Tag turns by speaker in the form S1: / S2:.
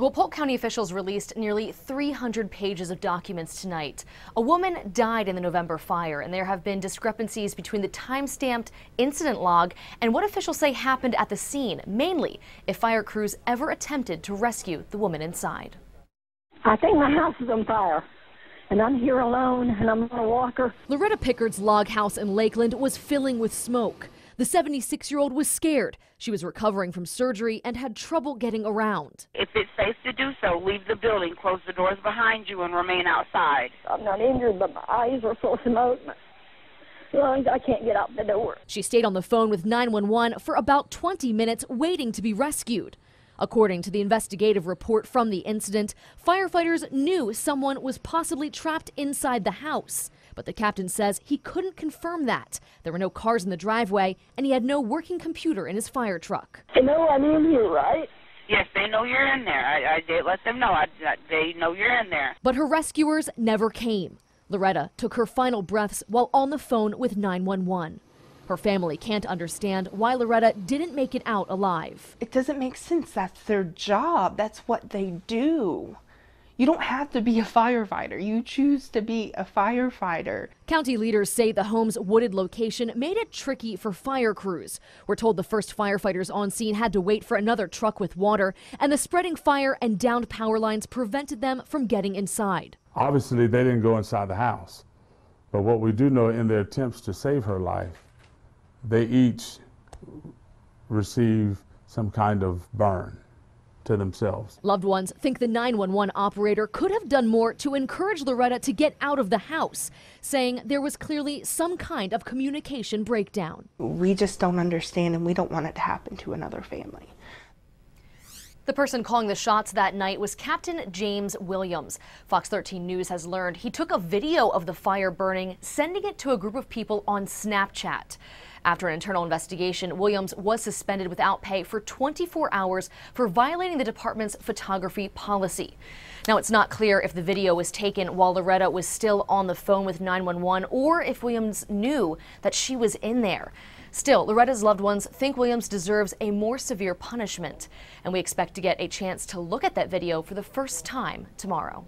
S1: Well, Polk County officials released nearly 300 pages of documents tonight. A woman died in the November fire, and there have been discrepancies between the time-stamped incident log and what officials say happened at the scene, mainly if fire crews ever attempted to rescue the woman inside.
S2: I think my house is on fire and I'm here alone and I'm on a walker.
S1: Loretta Pickard's log house in Lakeland was filling with smoke. The 76 year old was scared. She was recovering from surgery and had trouble getting around.
S3: If it's safe to do so, leave the building, close the doors behind you, and remain outside.
S2: I'm not injured, but my eyes are full of smoke. lungs, I can't get out the door.
S1: She stayed on the phone with 911 for about 20 minutes waiting to be rescued. According to the investigative report from the incident, firefighters knew someone was possibly trapped inside the house. But the captain says he couldn't confirm that. There were no cars in the driveway, and he had no working computer in his fire truck.
S2: They know I'm in here, right?
S3: Yes, they know you're in there. I, I did let them know. I, they know you're in there.
S1: But her rescuers never came. Loretta took her final breaths while on the phone with 911. Her family can't understand why Loretta didn't make it out alive.
S4: It doesn't make sense. That's their job. That's what they do. You don't have to be a firefighter. You choose to be a firefighter.
S1: County leaders say the home's wooded location made it tricky for fire crews. We're told the first firefighters on scene had to wait for another truck with water, and the spreading fire and downed power lines prevented them from getting inside.
S5: Obviously, they didn't go inside the house. But what we do know in their attempts to save her life, they each receive some kind of burn to themselves.
S1: Loved ones think the 911 operator could have done more to encourage Loretta to get out of the house, saying there was clearly some kind of communication breakdown.
S4: We just don't understand and we don't want it to happen to another family.
S1: The person calling the shots that night was Captain James Williams. Fox 13 News has learned he took a video of the fire burning, sending it to a group of people on Snapchat. After an internal investigation, Williams was suspended without pay for 24 hours for violating the department's photography policy. Now, it's not clear if the video was taken while Loretta was still on the phone with 911 or if Williams knew that she was in there. Still, Loretta's loved ones think Williams deserves a more severe punishment, and we expect to get a chance to look at that video for the first time tomorrow.